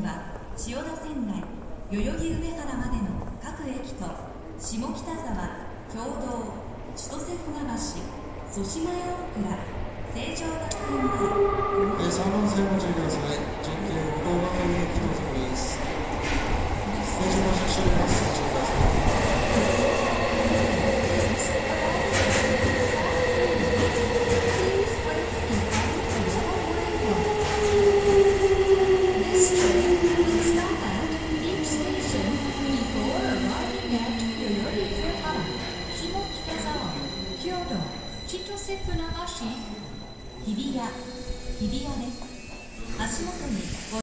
は千代田線内代々木上原までの各駅と下北沢共同千歳船橋祖師ヶ谷大倉成城学より上原下北沢京都千歳船橋日比谷日比谷です。